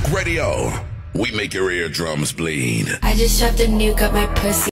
Duke Radio. We make your eardrums bleed. I just shoved a nuke up my pussy.